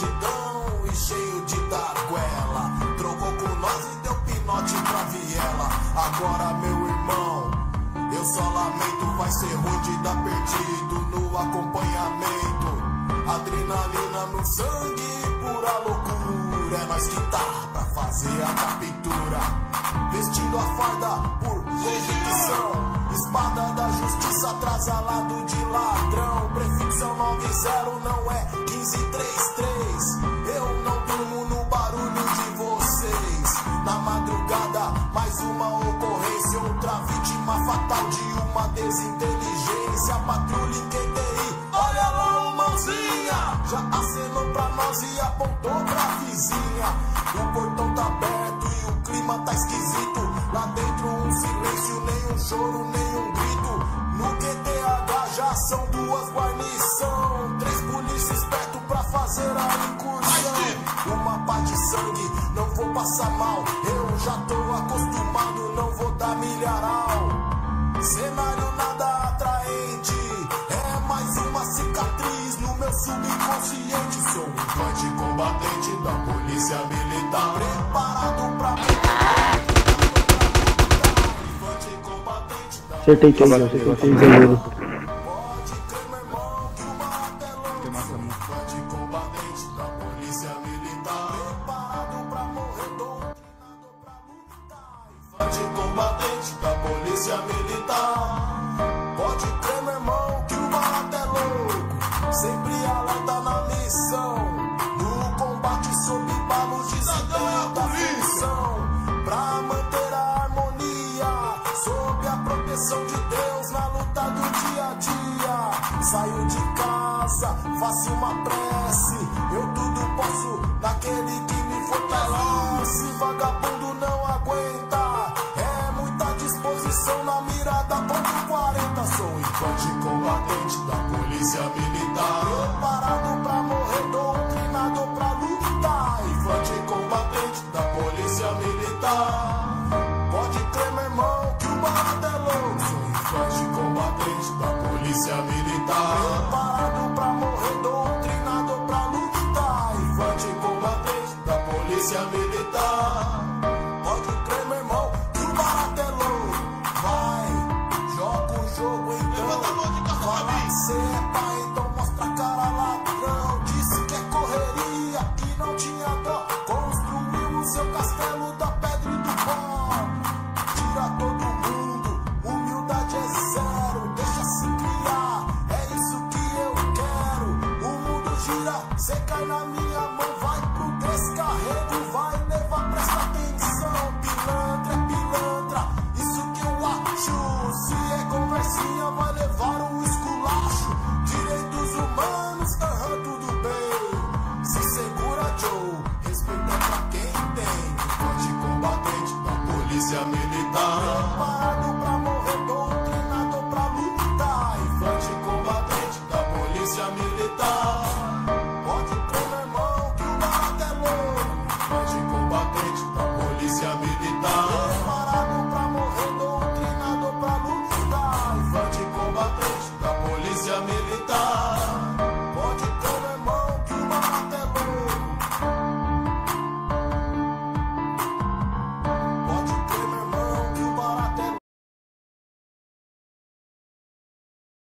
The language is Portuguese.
Bandidão e cheio de taguela. Trocou com nós e deu pinote pra viela. Agora, meu irmão, eu só lamento. Vai ser ruim de dar perdido no acompanhamento. Adrenalina no sangue, pura loucura. É nós que tá pra fazer a captura. Vestindo a farda por convicção. Espada da justiça atrasalado de uma desinteligência. Patrulha em QTI, olha lá o mãozinha. Já acenou pra nós e apontou pra vizinha. O portão tá aberto e o clima tá esquisito. Lá dentro um silêncio, nem um choro, nem um grito. No QTH já são duas guarnição. Três polícias perto pra fazer a incursão. Uma pá de sangue, não vou passar mal. Eu já tô acostumado, subconsciente. Sou um infante combatente da polícia militar, preparado pra. Infante combatente da Acertei três, acertei três combatente da polícia militar. Sob balo de cidadão da função. Pra manter a harmonia. Sob a proteção de Deus na luta do dia a dia. Saio de casa, faço uma prece. Eu tudo posso naquele que me fortalece. Vagabundo não aguenta. É muita disposição na mirada ponto 40. Sou infante combatente da polícia militar. Preparado pra morrer, polícia mundo gira, cê cai na minha mão, vai pro descarrego, vai levar, presta atenção. Pilantra é pilantra,